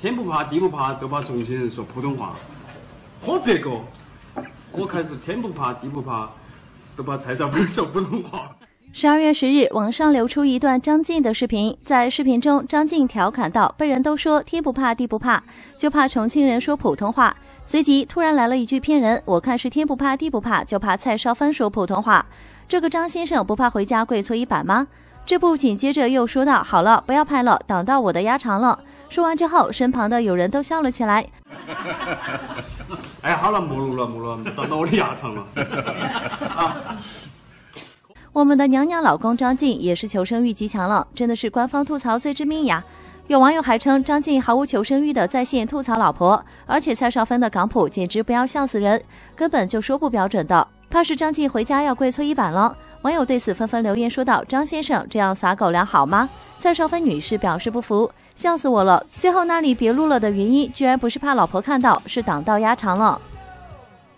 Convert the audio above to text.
天不怕地不怕，都怕重庆人说普通话。好别个，我看是天不怕地不怕，都怕蔡少芬说普通话。十二月十日，网上流出一段张晋的视频，在视频中，张晋调侃道：“被人都说天不怕地不怕，就怕重庆人说普通话。”随即突然来了一句骗人：“我看是天不怕地不怕，就怕蔡少芬说普通话。”这个张先生不怕回家跪搓衣板吗？这不紧接着又说道：“好了，不要拍了，挡到我的鸭肠了。”说完之后，身旁的有人都笑了起来。哎，好了，莫录了，莫录了，挡到我的牙疼了。啊！我们的娘娘老公张晋也是求生欲极强了，真的是官方吐槽最致命呀！有网友还称张晋毫无求生欲的在线吐槽老婆，而且蔡少芬的港普简直不要笑死人，根本就说不标准的，怕是张晋回家要跪搓衣板了。网友对此纷纷留言说道：“张先生这样撒狗粮好吗？”蔡少芬女士表示不服，笑死我了！最后那里别录了的原因居然不是怕老婆看到，是挡道压长了。